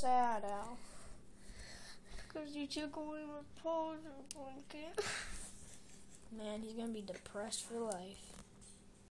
sad, Al. Because you took away my poser blanket. Man, he's gonna be depressed for life.